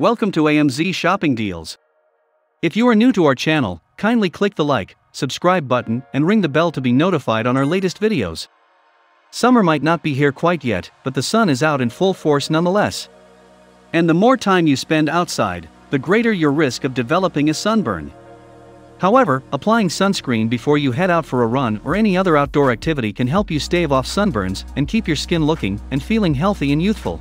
Welcome to AMZ Shopping Deals. If you are new to our channel, kindly click the like, subscribe button, and ring the bell to be notified on our latest videos. Summer might not be here quite yet, but the sun is out in full force nonetheless. And the more time you spend outside, the greater your risk of developing a sunburn. However, applying sunscreen before you head out for a run or any other outdoor activity can help you stave off sunburns and keep your skin looking and feeling healthy and youthful.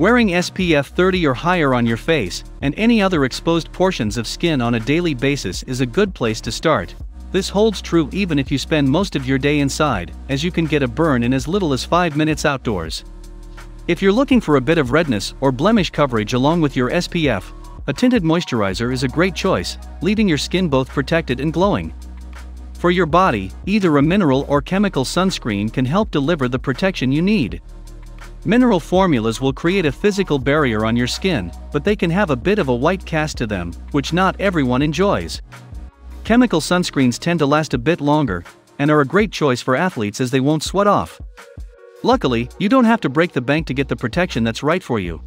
Wearing SPF 30 or higher on your face and any other exposed portions of skin on a daily basis is a good place to start. This holds true even if you spend most of your day inside, as you can get a burn in as little as 5 minutes outdoors. If you're looking for a bit of redness or blemish coverage along with your SPF, a tinted moisturizer is a great choice, leaving your skin both protected and glowing. For your body, either a mineral or chemical sunscreen can help deliver the protection you need. Mineral formulas will create a physical barrier on your skin, but they can have a bit of a white cast to them, which not everyone enjoys. Chemical sunscreens tend to last a bit longer, and are a great choice for athletes as they won't sweat off. Luckily, you don't have to break the bank to get the protection that's right for you.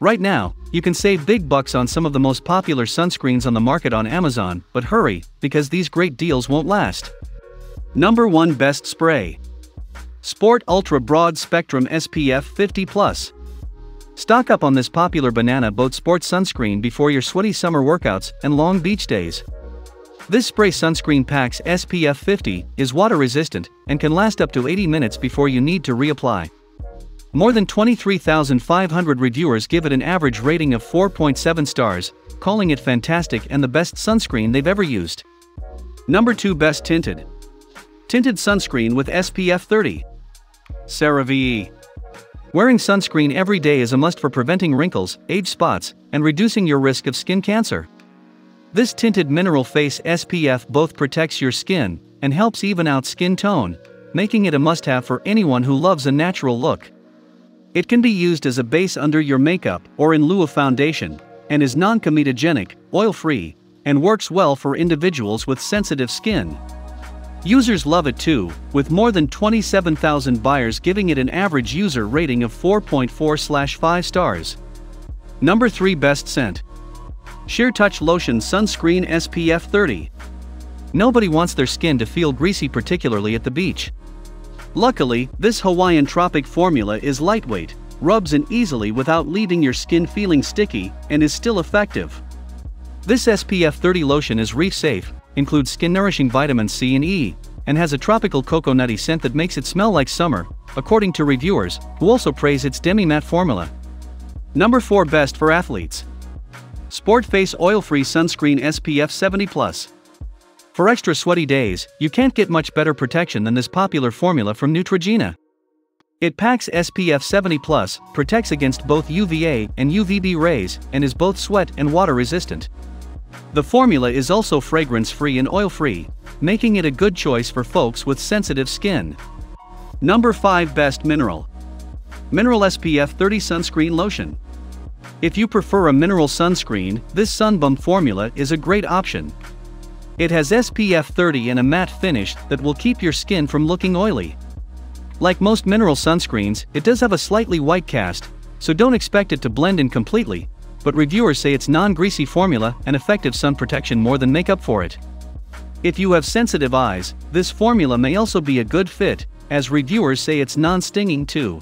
Right now, you can save big bucks on some of the most popular sunscreens on the market on Amazon, but hurry, because these great deals won't last. Number 1 Best Spray Sport Ultra Broad Spectrum SPF 50+. Stock up on this popular banana boat sports sunscreen before your sweaty summer workouts and long beach days. This spray sunscreen packs SPF 50, is water resistant, and can last up to 80 minutes before you need to reapply. More than 23,500 reviewers give it an average rating of 4.7 stars, calling it fantastic and the best sunscreen they've ever used. Number 2 Best Tinted Tinted Sunscreen with SPF 30 CeraVe. Wearing sunscreen every day is a must for preventing wrinkles, age spots, and reducing your risk of skin cancer. This tinted mineral face SPF both protects your skin and helps even out skin tone, making it a must have for anyone who loves a natural look. It can be used as a base under your makeup or in lieu of foundation, and is non comedogenic, oil free, and works well for individuals with sensitive skin. Users love it too, with more than 27,000 buyers giving it an average user rating of 4.4/5 stars. Number 3 Best Scent Sheer Touch Lotion Sunscreen SPF 30. Nobody wants their skin to feel greasy particularly at the beach. Luckily, this Hawaiian Tropic formula is lightweight, rubs in easily without leaving your skin feeling sticky, and is still effective. This SPF 30 lotion is reef safe, includes skin-nourishing vitamins C and E, and has a tropical coconutty scent that makes it smell like summer, according to reviewers, who also praise its demi-matte formula. Number 4 Best for Athletes Sport Face Oil-Free Sunscreen SPF 70+. For extra sweaty days, you can't get much better protection than this popular formula from Neutrogena. It packs SPF 70 plus, protects against both UVA and UVB rays, and is both sweat and water resistant. The formula is also fragrance-free and oil-free, making it a good choice for folks with sensitive skin. Number 5 Best Mineral Mineral SPF 30 Sunscreen Lotion. If you prefer a mineral sunscreen, this Sun Bum formula is a great option. It has SPF 30 and a matte finish that will keep your skin from looking oily. Like most mineral sunscreens, it does have a slightly white cast, so don't expect it to blend in completely, but reviewers say it's non-greasy formula and effective sun protection more than make up for it. If you have sensitive eyes, this formula may also be a good fit, as reviewers say it's non-stinging too.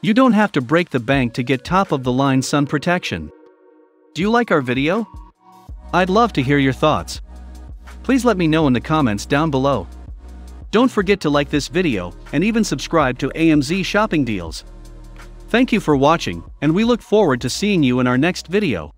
You don't have to break the bank to get top-of-the-line sun protection. Do you like our video? I'd love to hear your thoughts. Please let me know in the comments down below. Don't forget to like this video, and even subscribe to AMZ Shopping Deals. Thank you for watching, and we look forward to seeing you in our next video.